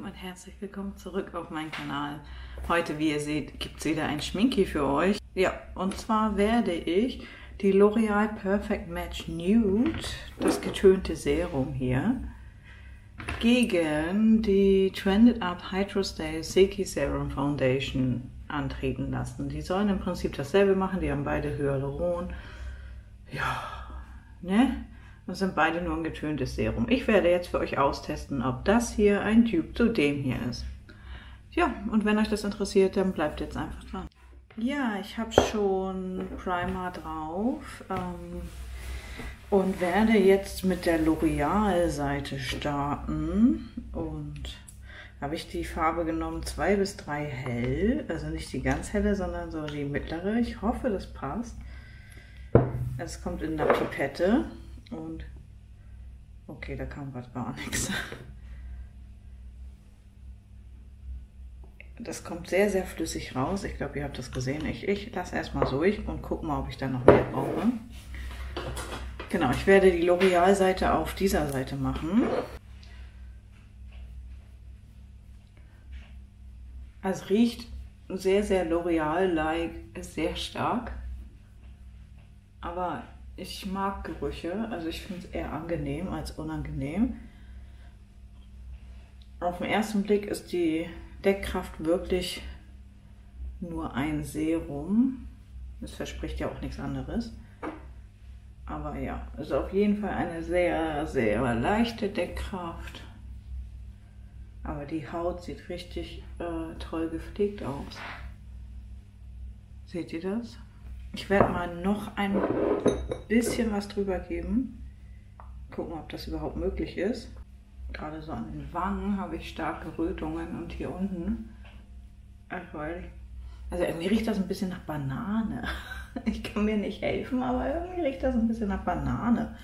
Lieben und herzlich willkommen zurück auf meinen Kanal. Heute, wie ihr seht, gibt es wieder ein Schminki für euch. Ja, und zwar werde ich die L'Oreal Perfect Match Nude, das getönte Serum hier, gegen die Trended Up Hydro Stay Silky Serum Foundation antreten lassen. Die sollen im Prinzip dasselbe machen, die haben beide Hyaluron. Ja, ne? Das sind beide nur ein getöntes Serum. Ich werde jetzt für euch austesten, ob das hier ein Dupe zu dem hier ist. Ja, und wenn euch das interessiert, dann bleibt jetzt einfach dran. Ja, ich habe schon Primer drauf ähm, und werde jetzt mit der L'Oreal-Seite starten. Und habe ich die Farbe genommen 2 bis 3 hell, also nicht die ganz helle, sondern so die mittlere. Ich hoffe, das passt. Es kommt in der Pipette. Und okay, da kam gerade gar nichts. Das kommt sehr, sehr flüssig raus. Ich glaube, ihr habt das gesehen. Ich, ich lasse erstmal durch und gucke mal, ob ich da noch mehr brauche. Genau, ich werde die L'Oreal-Seite auf dieser Seite machen. Es riecht sehr, sehr L'Oreal-like, sehr stark. Aber ich mag Gerüche, also ich finde es eher angenehm als unangenehm. Auf den ersten Blick ist die Deckkraft wirklich nur ein Serum. Das verspricht ja auch nichts anderes. Aber ja, es ist auf jeden Fall eine sehr, sehr leichte Deckkraft. Aber die Haut sieht richtig äh, toll gepflegt aus. Seht ihr das? Ich werde mal noch ein bisschen was drüber geben. Gucken, ob das überhaupt möglich ist. Gerade so an den Wangen habe ich starke Rötungen und hier unten. Also irgendwie riecht das ein bisschen nach Banane. Ich kann mir nicht helfen, aber irgendwie riecht das ein bisschen nach Banane.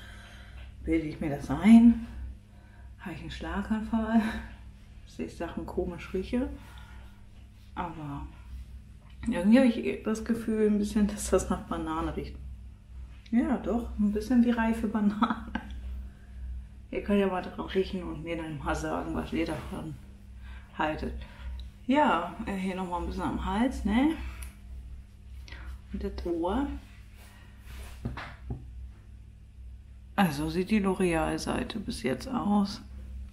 Bilde ich mir das ein? Habe ich einen Schlaganfall? Dass ich Sachen komisch rieche? Aber irgendwie habe ich das Gefühl ein bisschen, dass das nach Banane riecht. Ja, doch, ein bisschen wie reife Banane. Ihr könnt ja mal drauf riechen und mir dann mal sagen, was ihr davon haltet. Ja, hier nochmal ein bisschen am Hals, ne? Und das Ohr. Also sieht die L'Oreal-Seite bis jetzt aus.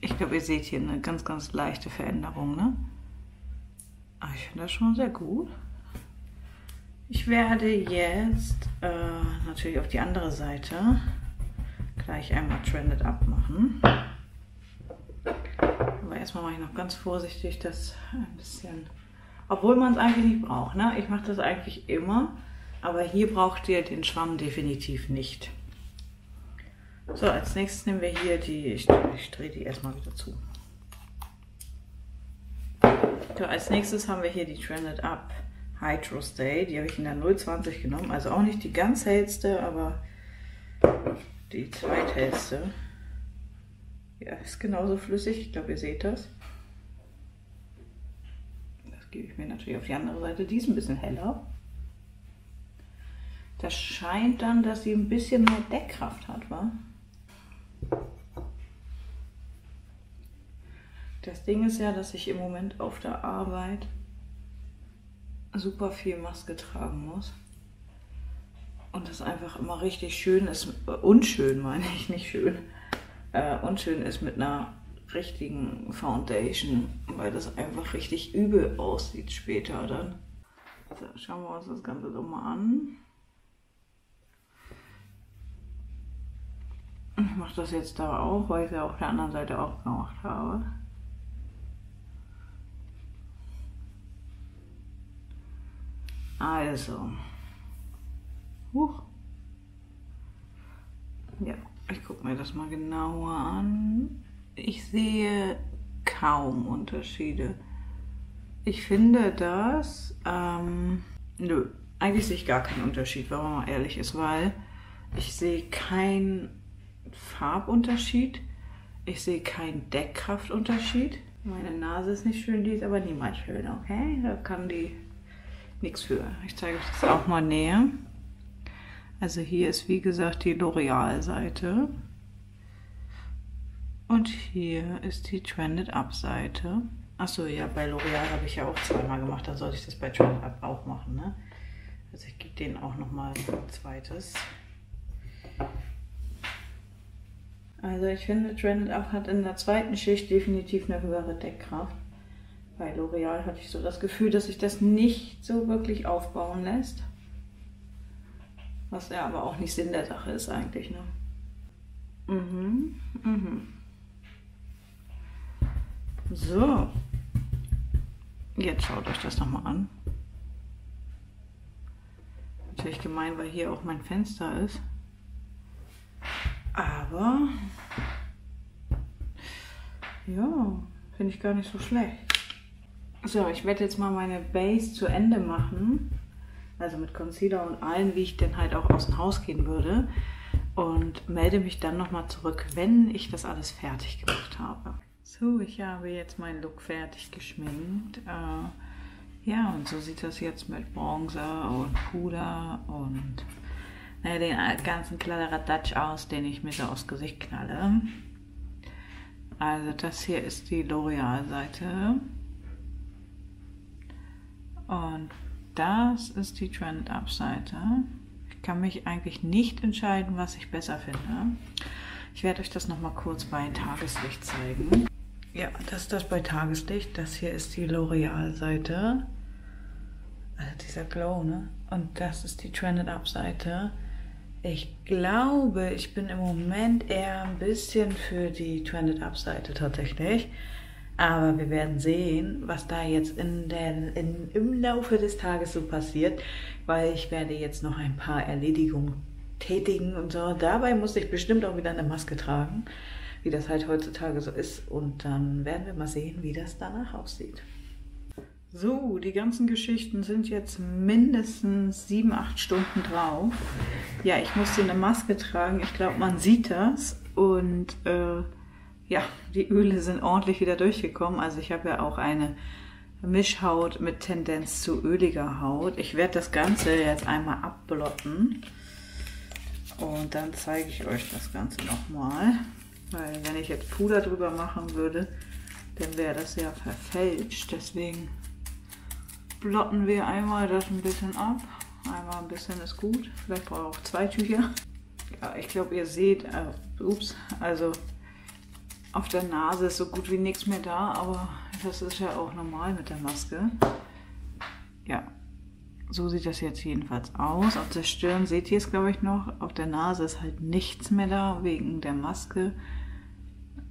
Ich glaube, ihr seht hier eine ganz, ganz leichte Veränderung, ne? Aber ah, ich finde das schon sehr gut. Ich werde jetzt äh, natürlich auf die andere Seite gleich einmal Trended Up machen. Aber erstmal mache ich noch ganz vorsichtig das ein bisschen, obwohl man es eigentlich nicht braucht. Ne? Ich mache das eigentlich immer, aber hier braucht ihr den Schwamm definitiv nicht. So, als nächstes nehmen wir hier die, ich, ich drehe die erstmal wieder zu. So, als nächstes haben wir hier die Trended Up Hydro Stay. Die habe ich in der 020 genommen. Also auch nicht die ganz hellste, aber die zweithellste. Ja, ist genauso flüssig. Ich glaube, ihr seht das. Das gebe ich mir natürlich auf die andere Seite. Die ist ein bisschen heller. Das scheint dann, dass sie ein bisschen mehr Deckkraft hat, wa? Das Ding ist ja, dass ich im Moment auf der Arbeit super viel Maske tragen muss. Und das einfach immer richtig schön ist, äh, unschön meine ich, nicht schön, äh, unschön ist mit einer richtigen Foundation, weil das einfach richtig übel aussieht später dann. So, schauen wir uns das Ganze doch mal an. Ich mache das jetzt da auch, weil ich es ja auf der anderen Seite auch gemacht habe. Also. Huch. Ja, ich gucke mir das mal genauer an. Ich sehe kaum Unterschiede. Ich finde das, ähm, nö, eigentlich sehe ich gar keinen Unterschied, wenn man mal ehrlich ist, weil ich sehe keinen Farbunterschied, ich sehe keinen Deckkraftunterschied. Meine Nase ist nicht schön, die ist aber niemals schön, okay? Da kann die nichts für. Ich zeige euch das auch mal näher. Also hier ist wie gesagt die L'Oreal-Seite. Und hier ist die Trended Up Seite. Achso, ja, bei L'Oreal habe ich ja auch zweimal gemacht, dann sollte ich das bei Trended Up auch machen, ne? Also ich gebe denen auch nochmal ein zweites. Also ich finde, Trended Up hat in der zweiten Schicht definitiv eine höhere Deckkraft. Bei L'Oreal hatte ich so das Gefühl, dass sich das nicht so wirklich aufbauen lässt. Was ja aber auch nicht Sinn der Sache ist eigentlich, ne? Mhm, mhm. So. Jetzt schaut euch das nochmal an. Natürlich gemein, weil hier auch mein Fenster ist. Aber ja, finde ich gar nicht so schlecht. So, ich werde jetzt mal meine Base zu Ende machen. Also mit Concealer und allem, wie ich denn halt auch aus dem Haus gehen würde. Und melde mich dann nochmal zurück, wenn ich das alles fertig gemacht habe. So, ich habe jetzt meinen Look fertig geschminkt. Äh, ja, und so sieht das jetzt mit Bronzer und Puder und naja, den ganzen Kladderadatsch aus, den ich mir so aufs Gesicht knalle. Also das hier ist die L'Oreal-Seite. Und das ist die Trend-Up-Seite. Ich kann mich eigentlich nicht entscheiden, was ich besser finde. Ich werde euch das nochmal kurz bei Tageslicht zeigen. Ja, das ist das bei Tageslicht. Das hier ist die L'Oreal-Seite. Also dieser Glow, ne? Und das ist die Trended Up-Seite. Ich glaube, ich bin im Moment eher ein bisschen für die Trended Up-Seite tatsächlich. Aber wir werden sehen, was da jetzt in der, in, im Laufe des Tages so passiert, weil ich werde jetzt noch ein paar Erledigungen tätigen und so. Dabei muss ich bestimmt auch wieder eine Maske tragen, wie das halt heutzutage so ist. Und dann werden wir mal sehen, wie das danach aussieht. So, die ganzen Geschichten sind jetzt mindestens sieben, acht Stunden drauf. Ja, ich musste eine Maske tragen. Ich glaube, man sieht das. Und äh, ja, die Öle sind ordentlich wieder durchgekommen. Also ich habe ja auch eine Mischhaut mit Tendenz zu öliger Haut. Ich werde das Ganze jetzt einmal abblotten. Und dann zeige ich euch das Ganze nochmal. Weil wenn ich jetzt Puder drüber machen würde, dann wäre das ja verfälscht. Deswegen blotten wir einmal das ein bisschen ab. Einmal ein bisschen ist gut. Vielleicht brauche ich auch zwei Tücher. Ja, ich glaube, ihr seht, äh, ups, also auf der Nase ist so gut wie nichts mehr da, aber das ist ja auch normal mit der Maske. Ja, so sieht das jetzt jedenfalls aus. Auf der Stirn seht ihr es, glaube ich, noch. Auf der Nase ist halt nichts mehr da wegen der Maske.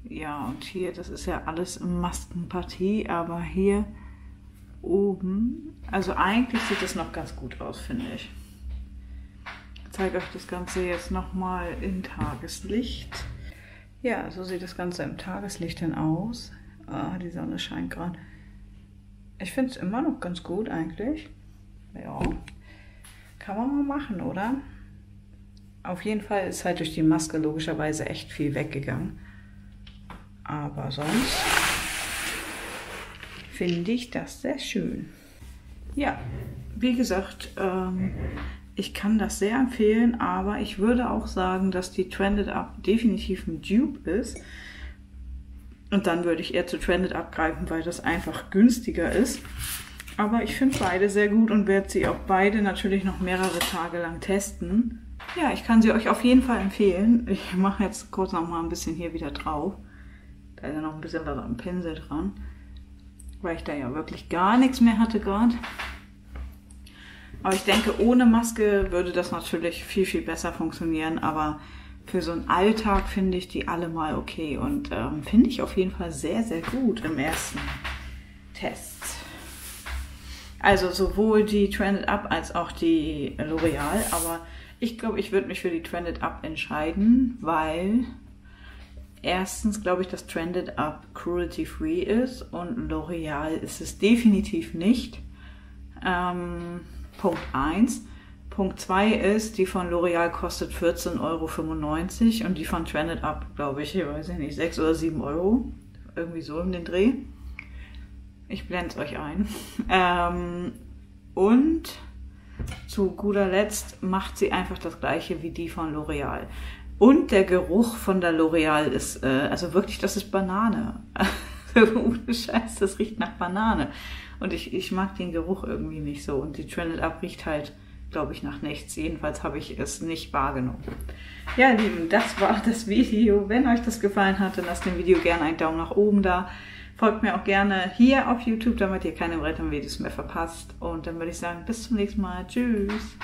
Ja, und hier, das ist ja alles Maskenpartie, aber hier oben. Also eigentlich sieht es noch ganz gut aus, finde ich. Ich zeige euch das Ganze jetzt nochmal in Tageslicht. Ja, so sieht das Ganze im Tageslicht dann aus. Ah, die Sonne scheint gerade. Ich finde es immer noch ganz gut eigentlich. Ja, kann man mal machen, oder? Auf jeden Fall ist halt durch die Maske logischerweise echt viel weggegangen. Aber sonst finde ich das sehr schön. Ja, wie gesagt, ähm, ich kann das sehr empfehlen, aber ich würde auch sagen, dass die Trended Up definitiv ein Dupe ist. Und dann würde ich eher zu Trended Up greifen, weil das einfach günstiger ist. Aber ich finde beide sehr gut und werde sie auch beide natürlich noch mehrere Tage lang testen. Ja, ich kann sie euch auf jeden Fall empfehlen. Ich mache jetzt kurz noch mal ein bisschen hier wieder drauf. Da ist ja noch ein bisschen was am Pinsel dran weil ich da ja wirklich gar nichts mehr hatte gerade. Aber ich denke, ohne Maske würde das natürlich viel, viel besser funktionieren. Aber für so einen Alltag finde ich die alle mal okay und ähm, finde ich auf jeden Fall sehr, sehr gut im ersten Test. Also sowohl die Trended Up als auch die L'Oreal. Aber ich glaube, ich würde mich für die Trended Up entscheiden, weil erstens glaube ich, dass Trended Up cruelty-free ist und L'Oreal ist es definitiv nicht. Ähm, Punkt 1. Punkt 2 ist, die von L'Oreal kostet 14,95 Euro und die von Trended Up, glaube ich, weiß ich nicht, 6 oder 7 Euro. Irgendwie so in den Dreh. Ich blende es euch ein. Ähm, und zu guter Letzt macht sie einfach das gleiche wie die von L'Oreal. Und der Geruch von der L'Oreal ist, äh, also wirklich, das ist Banane. Ohne Scheiß, das riecht nach Banane. Und ich, ich mag den Geruch irgendwie nicht so. Und die Trended Up riecht halt, glaube ich, nach nichts. Jedenfalls habe ich es nicht wahrgenommen. Ja, Lieben, das war das Video. Wenn euch das gefallen hat, dann lasst dem Video gerne einen Daumen nach oben da. Folgt mir auch gerne hier auf YouTube, damit ihr keine weiteren Videos mehr verpasst. Und dann würde ich sagen, bis zum nächsten Mal. Tschüss.